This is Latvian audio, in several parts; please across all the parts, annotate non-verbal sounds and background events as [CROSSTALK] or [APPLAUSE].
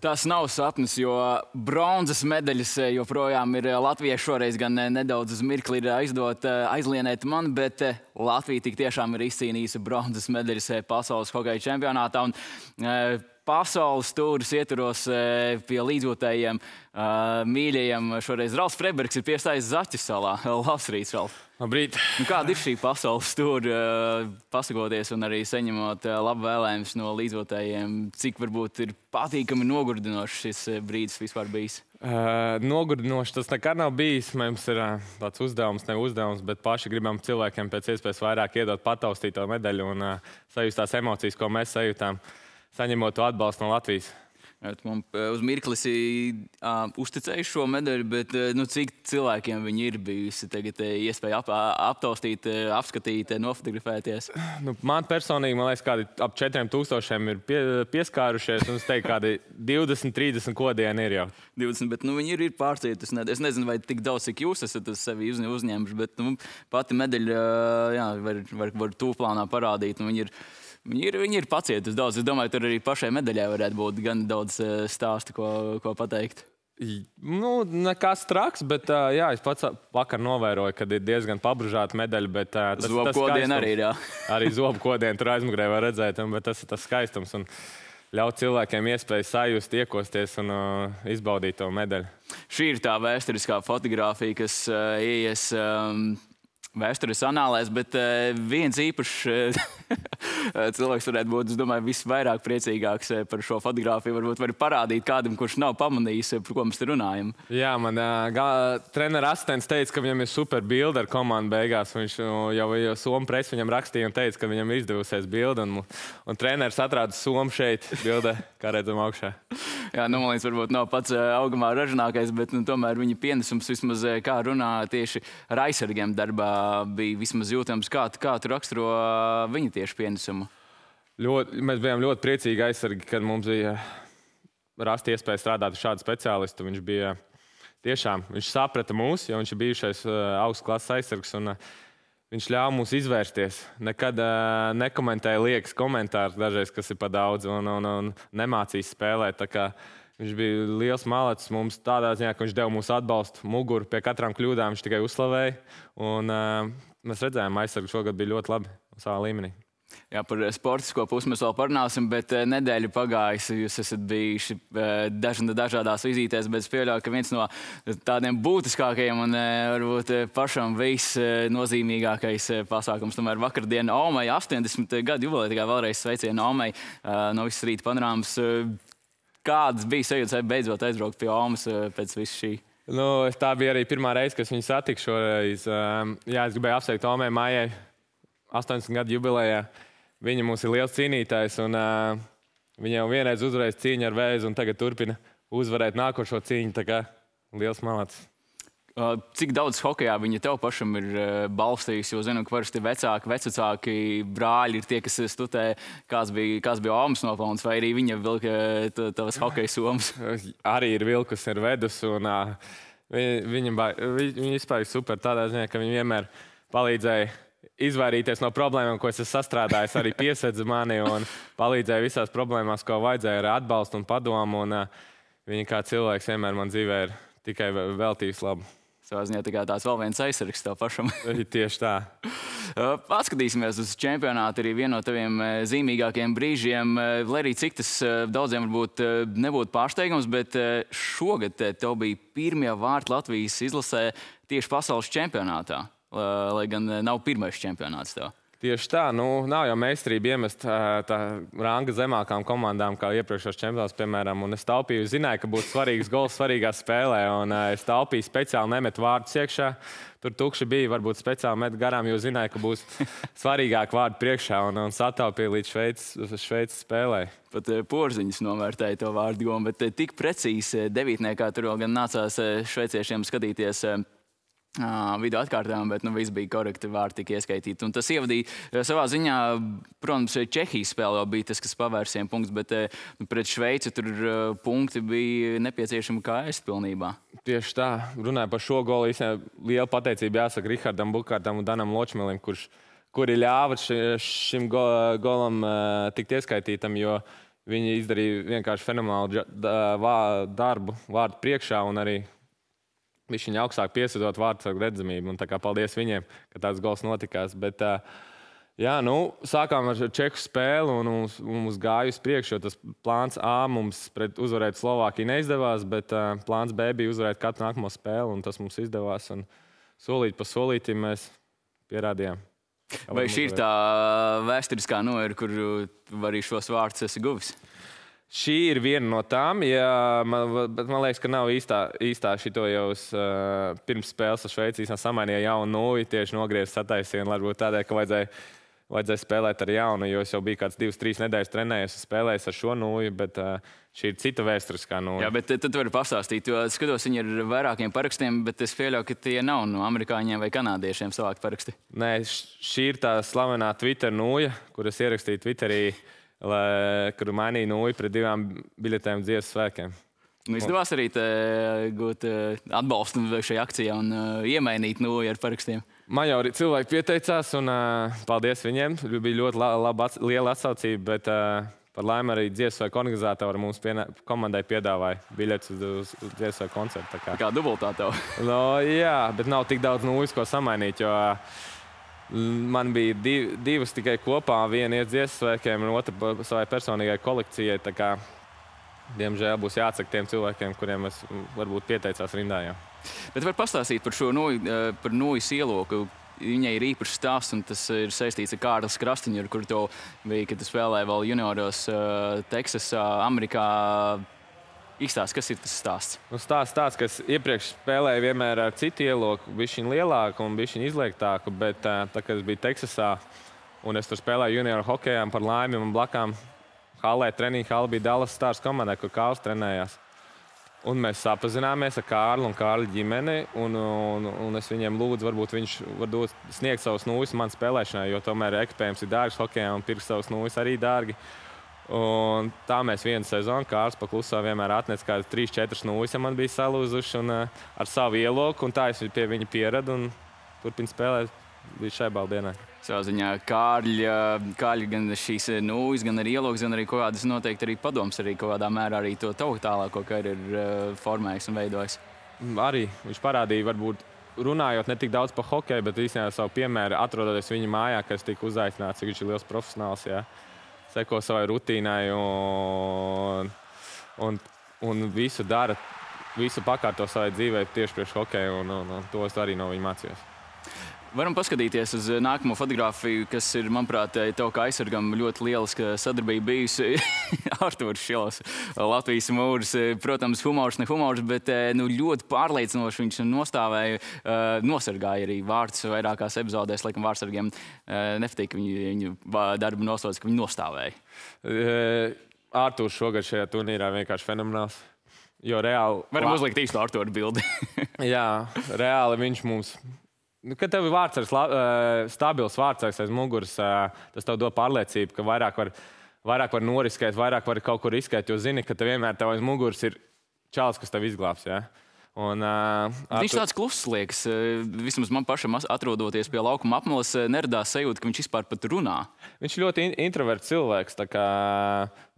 Tas nav sapnis, jo bronzas medaļas eh, joprojām ir eh, Latvijai. Šoreiz gan eh, nedaudz uz mirkli ir aizdot, aizlienēt man, bet Latvija tik tiešām ir izcīnījusi bronzas medaļas pasaules hokeja čempionātā. Un, pasaules tūris ietvaros pie līdzotējiem mīļajiem. Šoreiz Ralfs Freibergs ir piestājis Zaķis salā. [LAUGHS] Labs rīts, Ralf! Labrīt! Nu, kāda ir šī pasaules tūra, pasakoties un arī saņemot labu vēlējumus no līdzotējiem? Cik varbūt ir patīkami nogurdinošs šis brīdis vispār bijis? Uh, nogurdinoši tas nekad nav bijis. Mums ir uh, tāds uzdevums, ne uzdevums, bet paši gribam cilvēkiem pēc iespējas vairāk iedot pataustīt to medaļu un uh, sajust tās emocijas, ko mēs sajūtām, saņemot to atbalstu no Latvijas. Man uz mirkli uh, uzticēju šo medaļu, bet uh, nu, cik cilvēkiem viņi ir bijusi tagad, iespēja ap, aptaustīt, apskatīt, nofotografēties? Nu, man personīgi, man liekas, kādi ap 4000 ir pie, pieskārušies. Es teiktu, kādi 20, 30 kodieni ir jau. 20, bet nu, viņi ir, ir pārcietuši. Es nezinu, vai tik daudz, cik jūs esat sevi uzņēmuši, bet nu, pati medaļa jā, var, var, var tūplānā parādīt. Nu, Viņi ir, viņi ir pacietuši daudz. Es domāju, tur arī pašai medaļai varētu būt gan daudz eh, stāstu, ko, ko pateikt. Nu, nekas traks, bet uh, jā, es pats vakar novēroju, ka ir diezgan pabrūžāta medaļa. Bet, tas, zobu kodiena arī ir. Jā. [LAUGHS] arī zobu kodienu tur aizmugurē var redzēt, un, bet tas ir tas skaistums. Un ļaut cilvēkiem iespēju sajust, iekosties un uh, izbaudīt to medaļu. Šī ir tā vēsturiskā fotografija, kas uh, ies. Um, vēstures anālēs, bet uh, viens īpašs uh, [LAUGHS] cilvēks varētu būt, es domāju, visvairāk priecīgāks uh, par šo fotografiju. Varbūt var parādīt kādam, kurš nav pamanījis, par ko mēs te runājam. Jā, man treneris asistents teica, ka viņam ir super bilde ar komandu beigās. Viņš jau, jau Somu presi viņam rakstīja un teica, ka viņam ir izdevusies bilde. Un, un treneris atrada Somu šeit, bilde, kā redzam augšā. [LAUGHS] Jā, nu, man liekas, varbūt nav pats augamā ražinākais, bet nu, tomēr viņa pienesums vismaz kā runā tieši ar aizsargiem darbā bija vismaz jūtams. Kā, kā tu raksturo viņa tieši pienesumu? Ļoti, mēs bijām ļoti priecīgi aizsargi, kad mums bija rast iespēja strādāt ar šādu speciālistu. Viņš bija tiešām, viņš saprata mūs, jo viņš ir bijušais augsts klases aizsargs. Un, Viņš ļāva mums izvērsties. Nekad uh, nekomentēja liekas komentārus, dažreiz, kas ir par daudz, un, un, un nemācījās spēlēt. Viņš bija liels malacis mums tādā ziņā, ka viņš deva mums atbalstu, muguru pie katrām kļūdām. Viņš tikai uzslavēja. Un, uh, mēs redzējām, ka aizsargs šogad bija ļoti labi savā līmenī. Jā, par sportisko pusi mēs vēl parunāsim, bet nedēļa pagājusi. Jūs esat bijuši dažādās vizītēs, bet es pieļauju, ka viens no tādiem būtiskākajiem un varbūt pašam visnozīmīgākais pasākums tomēr vakardiena Omai 80 gadu jubileja. Tikai vēlreiz sveicienu Omai no visas rīta panorāmas. Kādas bija sajūtas beidzot aizbraukt pie Omas eh, pēc visu šī? Nu, tā bija arī pirmā reize, kad viņu satiku šoreiz. Ehm, jā, es gribēju apsveikt Omai Mājai 80 gadu jubilejā. Viņa mums ir liels cīnītājs, un uh, viņa jau vienreiz uzvarēja cīņu ar vēzi, un tagad turpina uzvarēt nākošo cīņu. Tā kā liels malāts. Cik daudz hokeja viņa tev pašam ir balstījusi? Jo zinu, ka parasti vecāki, vecāki brāļi ir tie, kas studē, kāds bija, kāds bija Omas nopelns, vai arī viņa vilka tavas hokeja somas? [LAUGHS] arī ir vilkus, ir vedus. Un, uh, viņa, viņa vispār ir super tādā ziņā, ka viņa vienmēr palīdzēja izvairīties no problēmām, ko es esmu sastrādājis, arī piesedza mani un palīdzēja visās problēmās, ko vajadzēja ar atbalstu un padomu. Un, uh, viņa kā cilvēks vienmēr man dzīvē ir tikai veltījis labu. Savā ziņā tā tāds vēl viens aizsargs tev pašam. [LAUGHS] Tieši tā. Paskatīsimies uz čempionātu. Arī vienu no taviem zīmīgākajiem brīžiem, lai arī cik tas daudziem varbūt nebūtu pārsteigums, bet šogad tev bija pirmie vārti Latvijas izlasē tieši pasaules čempionātā, lai gan nav pirmais čempionāts tev. Tieši tā, nu, nav jau meistarība iemest tā ranga zemākām komandām, kā iepriekšējos čempionātos, piemēram. Un es taupīju, zināju, ka būs svarīgs gols svarīgā spēlē, un es taupīju speciāli nemetu vārdus iekšā. Tur tukši bija, varbūt speciāli met garām, jo zināju, ka būs svarīgāk vārdu priekšā un, un sataupīju līdz Šveices, Šveices spēlē. Pat porziņš novērtēja to vārdu gomu, bet tik precīzi devītniekā tur vēl gan nācās šveiciešiem skatīties video atkārtojām, bet nu, viss bija korekti, vārti tika ieskaitīti. Un tas ievadīja savā ziņā, protams, Čehijas spēlē jau bija tas, kas pavērsiem punkts, bet nu, pret Šveici tur punkti bija nepieciešami kā es pilnībā. Tieši tā, runāju par šo golu. Liela pateicība jāsaka Rihardam Bukārtam un Danam Ločmelim, kurš, kuri ļāva šim go, golam tikt ieskaitītam, jo viņi izdarīja vienkārši fenomenālu darbu vārdu priekšā un arī viņa augstāk piesaistot vārdu redzamību. Un, kā, paldies viņiem, ka tāds gols notikās. Bet, jā, nu, sākām ar čeku spēli un mums, mums gāja uz priekšu. Tas plāns A mums pret uzvarēt Slovākiju neizdevās, bet plāns B bija uzvarēt katru nākamo spēli, un tas mums izdevās. Un solīt pa solītim mēs pierādījām. Vai šī ir tā vēsturiskā noera, kur arī šos vārdus esi guvis? Šī ir viena no tām, ja, man, bet man liekas, ka nav īstā, īstā šito jau uz, uh, pirms spēles ar Šveicīs samainīja jaunu nūju, tieši nogriezis sataisienu, varbūt tādēļ, ka vajadzēja, vajadzēja spēlēt ar jaunu, jo es jau biju kāds divas, trīs nedēļas trenējies, spēlējis ar šo nūju, bet uh, šī ir cita vēsturiskā nūja. Jā, bet tad vari pastāstīt, jo skatos, viņi ir vairākiem parakstiem, bet es pieļauju, ka tie nav no amerikāņiem vai kanādiešiem savākt paraksti. Nē, šī ir tā slavenā Twitter nūja, kuras ierakstīja Twitterī lai, kur mainīja nūju pret divām biļetēm dziesmu svētkiem. Nu, izdevās arī te, gūt atbalstu šai akcijai un uh, iemainīt nūju ar parakstiem. Man jau arī cilvēki pieteicās, un uh, paldies viņiem. Bija ļoti la, laba, liela atsaucība, bet uh, par laimi arī dziesmu organizatori mums pienā, komandai piedāvāja biļetes uz, uz, uz dziesmu koncertu. Tā kā, kā dubultā tev? no, jā, bet nav tik daudz nūjas, ko samainīt. Jo, uh, Man bija div, divas tikai kopā. Viena iet dziesmu svētkiem, un otra savai personīgai kolekcijai. Kā, diemžēl būs jāatsaka tiem cilvēkiem, kuriem es varbūt pieteicās rindā. Jā. Bet var pastāstīt par šo eh, par nojas ieloku. Viņai ir īpašs stāsts, un tas ir saistīts ar Kārlis Krastiņu, kur to bija, kad spēlēja vēl junioros uh, Teksasā, Amerikā Izstāst, kas ir tas stāsts? Nu, stāsts tāds, ka es iepriekš spēlēju vienmēr ar citu ieloku, bija viņa lielāka un bija viņa izliektāka, bet tā, kad es biju Teksasā un es tur spēlēju junioru hokeju, par laimi man blakām halē treniņa hala bija Dallas Stars komandai, kur Kārls trenējās. Un mēs sapazināmies ar Kārlu un Kārļa ģimeni. Un, un, un es viņiem lūdzu, varbūt viņš var dot, sniegt savus nūjas man spēlēšanai, jo tomēr ekipējums ir dārgs hokeja un pirkt savus nūjas arī dārgi. Uh, Un tā mēs vienu sezonu, kā ārsts paklusā, vienmēr atnesa kādas 3-4 nūjas, ja man bija salūzuši un, uh, ar savu ieloku. Tā es pie viņa pieradu un turpinu spēlēt līdz šai baldienai. Savā ziņā kārļa, kārļa gan šīs nūjas, gan arī ieloks, gan arī kaut kādas noteikti arī padoms, arī kaut kādā mērā arī to tavu tālāko karjeru ir uh, formējis un veidojis. Arī viņš parādīja, varbūt runājot ne tik daudz par hokeju, bet īstenībā savu piemēru, atrodoties viņa mājā, kas tika uzaicināts, cik viņš ir liels profesionāls. Jā seko savai rutīnai un, un, un visu dara, visu pakārto savai dzīvei tieši priekš hokeja, un, un, un to es arī no viņa mācījos. Varam paskatīties uz nākamo fotografiju, kas ir, manuprāt, tev kā aizsargam ļoti lieliska sadarbība bijusi. [LAUGHS] Artūrs Šilos, Latvijas mūrs, protams, humors, ne humors, bet nu, ļoti pārliecinoši viņš nostāvēja, nosargāja arī vārds vairākās epizodēs, laikam vārdsargiem nepatīk viņu, viņu darbu nosauc, ka viņi nostāvēja. Artūrs šogad šajā turnīrā vienkārši fenomenāls. Jo reāli. Varam uzlikt īstu Artūru bildi. [LAUGHS] jā, reāli viņš mums Nu, kad tev ir vārdsargs, stabils vārdsargs aiz muguras, tas tev dod pārliecību, ka vairāk var, vairāk var noriskēt, vairāk var kaut kur riskēt, jo zini, ka tev vienmēr tev aiz muguras ir čāls, kas tev izglābs. Ja? Un, uh, viņš tāds kluss liekas. Vismaz man pašam, atrodoties pie laukuma apmales, neradās sajūta, ka viņš vispār pat runā. Viņš ļoti in introverts cilvēks. Kā,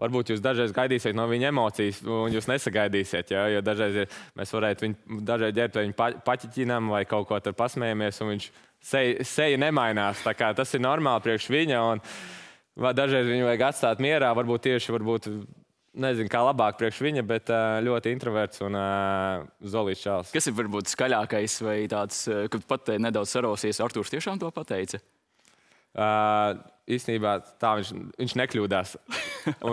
varbūt jūs dažreiz gaidīsiet no viņa emocijas, un jūs nesagaidīsiet. Ja? Jo dažreiz ir, mēs varētu viņu dažreiz ģērbt vai pa, paķiķinām vai kaut ko tādu pasmējamies, un viņš seja, seja nemainās. Tas ir normāli priekš viņa. Un, Dažreiz viņu vajag atstāt mierā, varbūt tieši varbūt Nezinu, kā labāk priekš viņa, bet ļoti introverts un zolīts čāls. Kas ir varbūt skaļākais vai tāds, kad pat nedaudz sarosies, Artūrs tiešām to pateica? Uh, īstenībā tā viņš, viņš nekļūdās.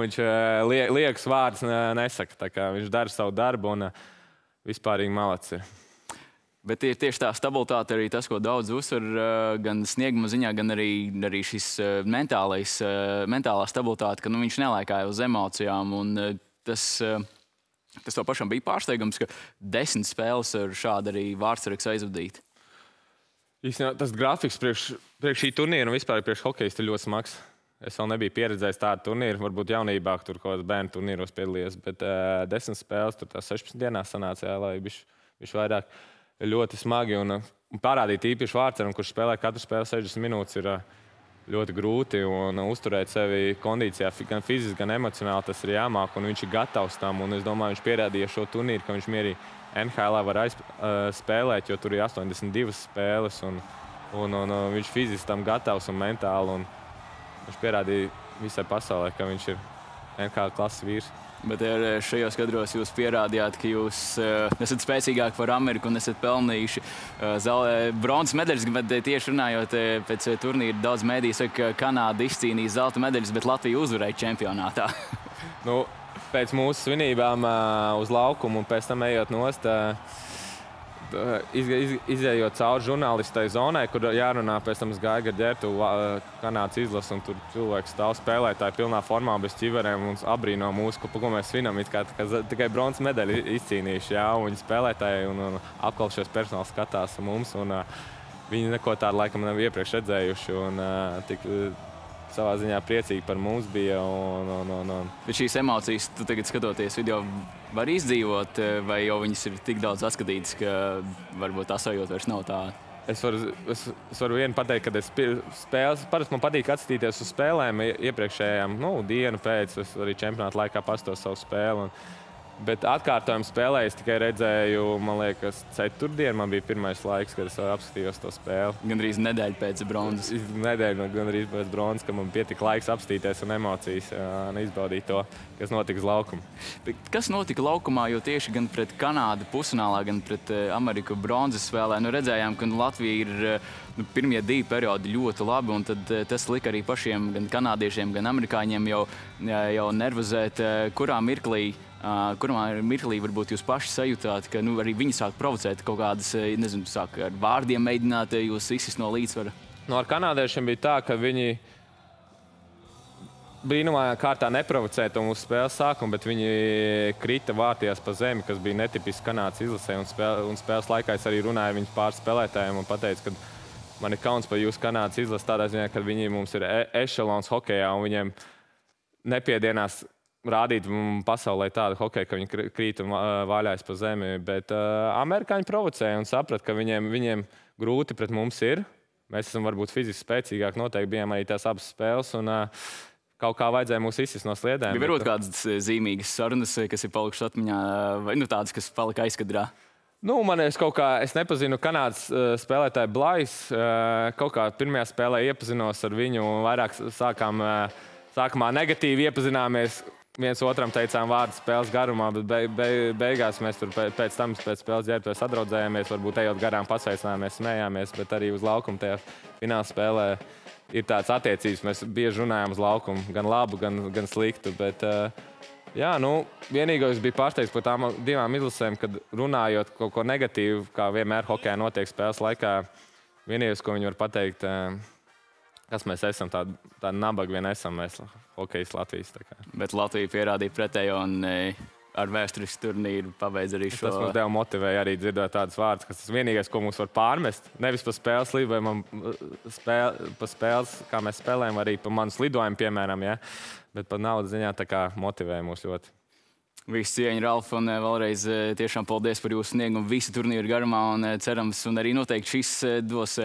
viņš uh, lie, liekas vārdus nesaka. Viņš dara savu darbu un uh, vispārīgi malacis ir. Bet ir tieši tā stabilitāte, arī tas, ko daudz uzsver, gan snieguma ziņā, gan arī, arī šis mentālais, mentālā stabilitāte, ka nu, viņš nelaikāja uz emocijām. Tas, tas to pašam bija pārsteigums, ka desmit spēles ar šādu arī vārdsargs aizvadīt. Īstenībā tas grafiks priekš, priekš šī turnīra un vispār priekš hokeja ir ļoti smags. Es vēl nebiju pieredzējis tādu turnīru, varbūt jaunībā tur kaut kādos bērnu turnīros piedalījies, bet uh, desmit spēles tur 16 dienās sanāca, jā, lai viņš vairāk. Uh, ļoti smagi. Un, un parādīt īpaši vārdsargam, kurš spēlē katru spēli 60 minūtes, ir ļoti grūti un uzturēt sevi kondīcijā, gan fiziski, gan emocionāli. Tas ir jāmāk, un viņš ir gatavs tam. Un es domāju, viņš pierādīja šo turnīru, ka viņš mierīgi NHL var spēlēt, jo tur ir 82 spēles. Un, un, un, un viņš fiziski tam gatavs un mentāli. Un viņš pierādīja visai pasaulē, ka viņš ir NHL klases vīrs. Bet eh, šajos gadros jūs pierādījāt, ka jūs uh, esat spēcīgāki par Ameriku un esat pelnījuši uh, bronzas medaļas. Bet tieši runājot pēc turnīra, daudz mēdīju saka, ka Kanāda izcīnīja zelta medaļas, bet Latvija uzvarēja čempionātā. [LAUGHS] nu, pēc mūsu svinībām uz laukumu un pēc tam ejot nost. Iz, izējot cauri žurnālistai zonai, kur jārunā pēc tam gāja ar ģērtu Kanādas izlasi, un tur cilvēks stāv spēlētāji pilnā formā bez ķiverēm un abrīno mūsu, ko, mēs svinam, it kā, tikai bronzas medaļu izcīnījuši, jā, un viņi spēlētāji un, un apkalpšos personāls skatās mums, un uh, viņi neko tādu laikam nav iepriekš redzējuši, un tik, savā ziņā priecīgi par mums bija. Un, un, un, un. Bet šīs emocijas, tu tagad skatoties video, var izdzīvot, eh, vai jau viņas ir tik daudz atskatītas, ka varbūt asojot vairs nav tā. Es varu, es, es varu vienu pateikt, ka es spēles, parasti man patīk atskatīties uz spēlēm iepriekšējām nu, dienu pēc. Es arī čempionāta laikā pastos savu spēli. Un, Bet atkārtojumu spēlē es tikai redzēju, man liekas, ceturtdienā man bija pirmais laiks, kad es apskatījos to spēli. Gan arī nedēļa pēc bronzas. Nedēļa, gan arī pēc bronzas, ka man pietika laiks apstīties un emocijas un izbaudīt to, kas laukuma. Bet kas notika laukumā? Jo tieši gan pret Kanādu pusfinālā, gan pret Ameriku bronzas spēlē nu, redzējām, ka Latvija ir nu, pirmie divi periodi ļoti labi. Tad, tas lika arī pašiem, gan kanādiešiem, gan amerikāņiem jau, jau nervozēt, kurā mirklī kurā mirklī varbūt jūs paši sajūtāt, ka nu, arī viņi sāk provocēt kaut kādas, nezinu, sāk ar vārdiem mēģināt jūs izsist no līdzsvara? No, nu, ar kanādiešiem bija tā, ka viņi brīnumainā kārtā neprovocēja to mūsu spēles sākumu, bet viņi krita vārtījās pa zemi, kas bija netipiski kanādas izlasē. Un, spēle, un spēles laikā es arī runāju ar viņu pārspēlētājiem un pateicu, ka man ir kauns par jūsu kanādas izlasi tādā ziņā, ka viņi mums ir e ešalons hokejā un viņiem nepiedienās rādīt pasaulē tādu hokeju, ka viņi krīt un vaļājas pa zemi. Bet uh, amerikāņi provocēja un saprata, ka viņiem, viņiem grūti pret mums ir. Mēs esam varbūt fiziski spēcīgāki, noteikti bijām arī tās abas spēles. Un, uh, Kaut kā vajadzēja mūs izsist no sliedēm. Bija varbūt kādas zīmīgas sarunas, kas ir palikušas atmiņā, vai nu, tādas, kas palika aizkadrā. Nu, man es kaut kā, es nepazinu Kanādas uh, spēlētāju Blais. Uh, kaut kā pirmajā spēlē iepazinos ar viņu, vairāk sākām, uh, sākumā negatīvi iepazināmies viens otram teicām vārdu spēles garumā, bet be, be, beigās mēs tur pēc tam, pēc spēles ģērbtuves sadraudzējāmies. Varbūt ejot garām, pasveicinājāmies, smējāmies, bet arī uz laukuma tajā fināla spēlē ir tāds attiecības. Mēs bieži runājam uz laukumu, gan labu, gan, gan sliktu. Bet, jā, nu, vienīgais bija pārsteigts par tām divām izlasēm, kad runājot kaut ko negatīvu, kā vienmēr hokeja notiek spēles laikā. Vienīgais, ko viņi var pateikt, kas mēs esam, tādi, tādi nabagi vien esam. Mēs hokejs Latvijas. Bet Latvija pierādīja pretējo un e, ar vēsturisku turnīru pabeidz arī šo. Tas mums deva motivēja arī dzirdēt tādus vārdus, kas tas vienīgais, ko mums var pārmest. Nevis par spēles lidojumam, spēle, pa spēles, kā mēs spēlējam, arī par manu lidojumu, piemēram, ja? bet par naudas ziņā tā kā motivē mūs ļoti. Visu cieņu, Ralf, un eh, vēlreiz eh, tiešām paldies par jūsu sniegumu visu turnīru garumā. Un, eh, cerams, un arī noteikti šis dos,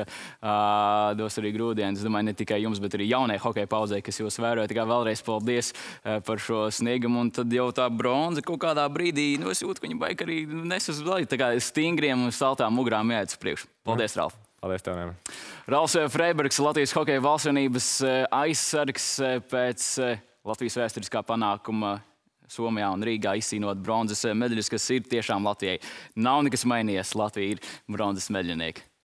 dos arī grūdienas. Domāju, ne tikai jums, bet arī jaunai hokeja pauzē, kas jūs vērojat. Tā kā vēlreiz paldies par šo sniegumu. Un tad jau tā bronza kaut kādā brīdī, nu, es jūtu, ka viņa baigi arī nes uz leju. Tā kā stingriem un saltām mugrām jāiet uz priekšu. Paldies, Ralf! Paldies, tev! Ralfs Freibergs, Latvijas hokeja valstsvienības aizsargs pēc Latvijas vēsturiskā panākuma Somijā un Rīgā izcīnot bronzas medaļas, kas ir tiešām Latvijai. Nav nekas mainījies. Latvija ir bronzas medaļnieki.